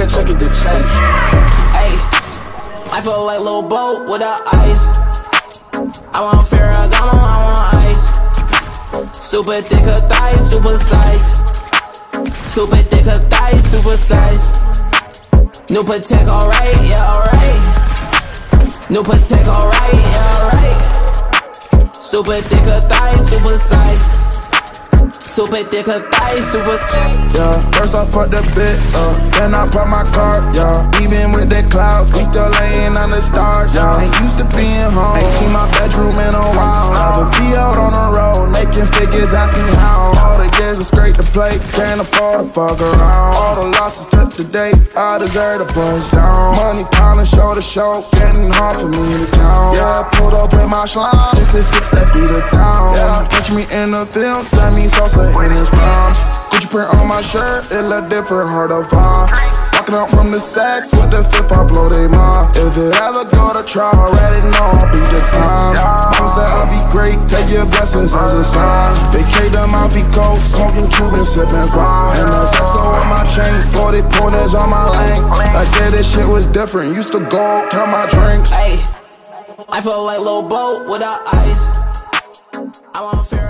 can't take it to 10. Hey, I feel like Lil Boat without ice. I want Ferragamo, I want ice. Super thick her thighs, super size. Super thick her thighs, super size. New Patek, alright, yeah, alright. New Patek, alright, yeah, alright. Super thick her thighs, super size. Super thick her thighs, super Yeah, first I fucked the bit, uh, then I put my car, yeah. Even with the clouds, we still laying on the stars, yeah. Ain't used to being home, ain't seen my bedroom in a while. Never be out on the road, making figures, asking how. All the years are straight to play, can't afford to fuck around. All the losses took today, I deserve to bust down. Money piling, show to show, getting hard for me to count. Yeah, pulled up with my slime, 666, that be the town. Yeah, me in the field, send me salsa in his palms. Gucci print on my shirt, it look different, hard to find. Walking out from the sex with the fifth, I blow they mind. If it ever go to trial, already know I'll be the time. Mama said I'll be great, take your blessings as a sign. Vacate the Mountie Coast, smoking Cuban, sipping fine. And the XO on my chain, 40 pointers on my lane. I said this shit was different, used to go count my drinks. Hey, I feel like Lil Boat without ice. I want Ferragamo.